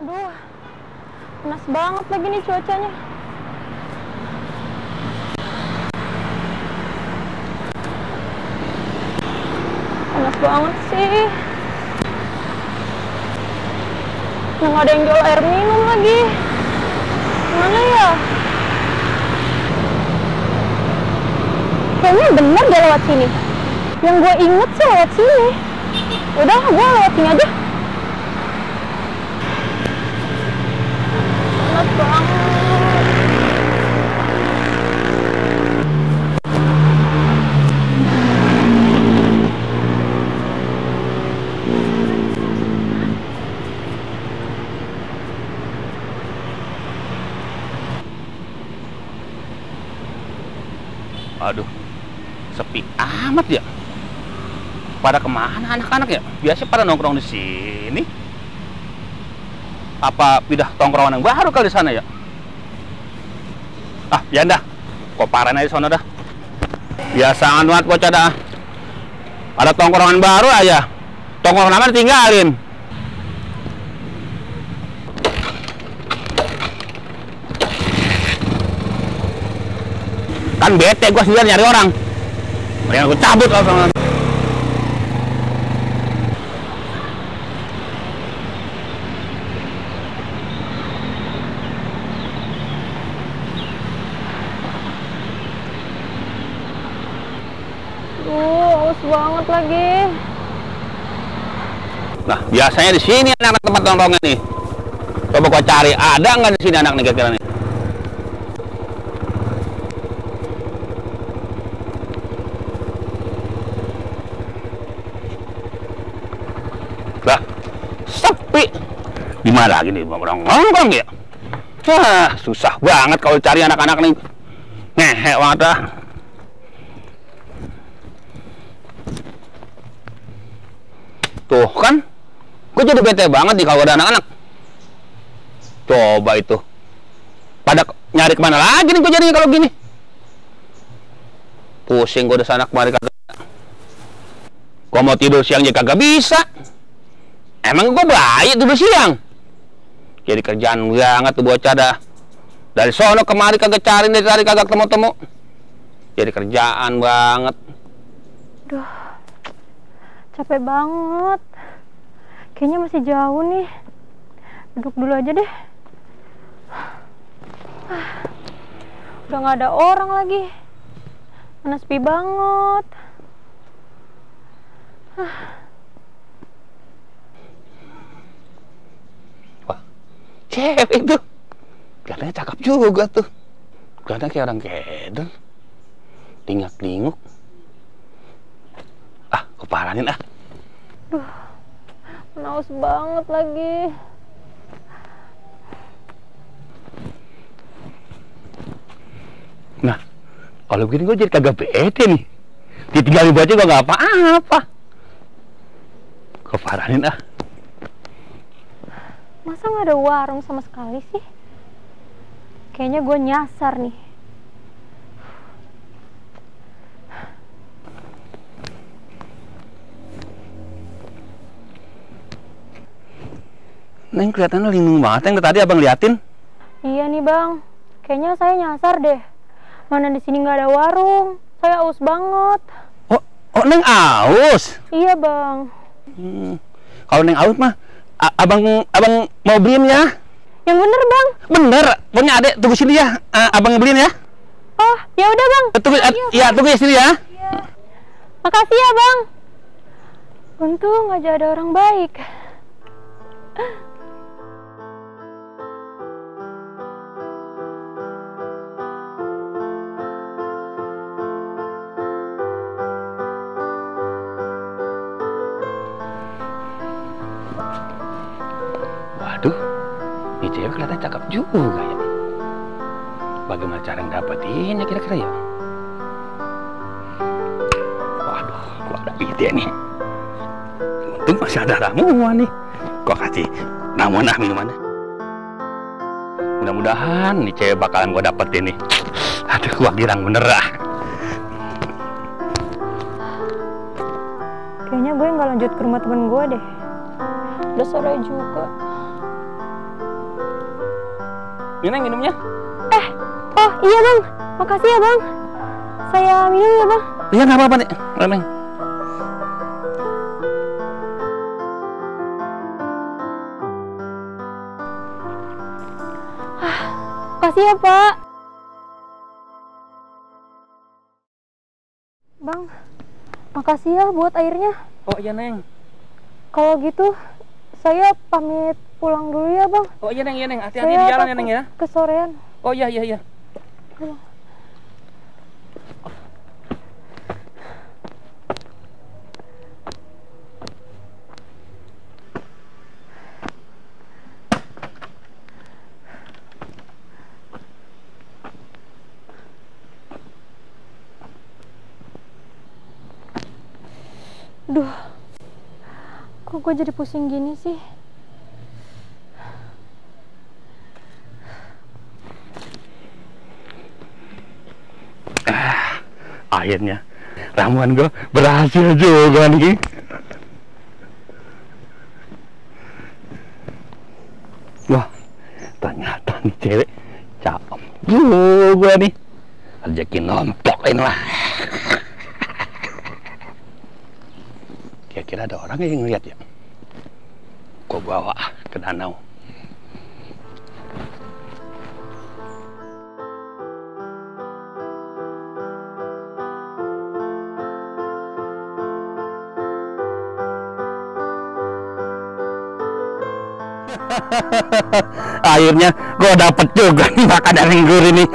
Aduh, panas banget lagi nih cuacanya. Panas banget sih. Yang ada yang jual air minum lagi. Mana ya? Kayaknya bener dia lewat sini. Yang gue inget sih lewat sini. Udah, gue lewat sini aja. Panas banget. Aduh, sepi amat ya. Pada ke mana anak-anak ya? Biasa pada nongkrong di sini. Apa pindah tongkrongan yang baru kali sana ya? Ah, ya dah. Koparan aja sana dah. Biasaan banget bocah dah. Ada tongkrongan baru aja. Tongkrongan lama ditinggalin. Kan bete gua sendiri nyari orang. Mendingan gua cabut langsung. Banget lagi. Nah, biasanya di sini anak-anak tempat nongkrongnya nih. Coba gua cari, ada nggak di sini anak nih kira-kira nih? Lah, sepi. Mana lagi nih orang nongkrong ya? Wah, susah banget kalau cari anak-anak nih. Ngehe banget dah. Tuh kan, gue jadi bete banget nih kalau ada anak-anak. Coba itu. Pada nyari ke mana lagi nih gue jadinya kalau gini. Pusing gue udah sana kemari kagak. Gue mau tidur siang juga kagak bisa. Emang gue baik tidur siang. Jadi kerjaan banget tuh bocah dah. Dari sono kemari kagak cari, dari cari kagak temu-temu. Jadi kerjaan banget. Capek banget. Kayaknya masih jauh nih. Duduk dulu aja deh. Udah nggak ada orang lagi. Mana sepi banget. Cewek itu. Katanya cakep juga tuh. Katanya kayak orang kedel. Tingak-tinguk. Ah, keparanin ah. Naus banget lagi. Nah, kalau begini gue jadi kagak bete nih. Ditinggalin baju gue nggak apa-apa. Keparanin ah. Masa nggak ada warung sama sekali sih? Kayaknya gue nyasar nih. Neng kelihatannya linglung banget yang tadi abang liatin. Iya nih bang, kayaknya saya nyasar deh. Mana di sini nggak ada warung, saya aus banget. Oh, oh Neng aus. Iya bang, Hmm. Kalau Neng aus mah, a- abang abang mau beliin ya? yang bener bang. Bener, punya adek tunggu sini ya. Abang beliin ya. Oh ya udah bang. Eh, Tunggu, eh, ya tunggu ya sini ya. Makasih ya bang. Untung aja ada orang baik. Ini cewek kelihatan cakep juga ya. Bagaimana cara dapetinnya kira-kira ya? Waduh, gua ada ide nih. Untung masih ada ramuan nih. Gua kasih namun ah minumannya. Mudah-mudahan nih cewek bakalan gua dapetin nih. Aduh, gua girang bener ah. Kayaknya gue nggak lanjut ke rumah temen gue deh. Udah sore juga. Minum minumnya. Eh, oh iya bang, makasih ya bang. Saya minum ya bang. Iya nggak apa-apa nih, Reneng. Makasih ya pak. Bang, makasih ya buat airnya. Oh iya neng. Kalau gitu, saya pamit pulang dulu ya bang. Oh iya neng, iya neng. Hati-hati di jalan ya neng ya. Kesorean. Oh iya iya iya. Duh, kok gue jadi pusing gini sih? Akhirnya ramuan gue berhasil juga nih. Wah, ternyata nih cewek cakep juga nih. Rezeki nompok ini lah. Kira-kira ada orang yang ngeliat ya? Gue bawa ke danau. akhirnya gue dapet juga nih makanan anggur ini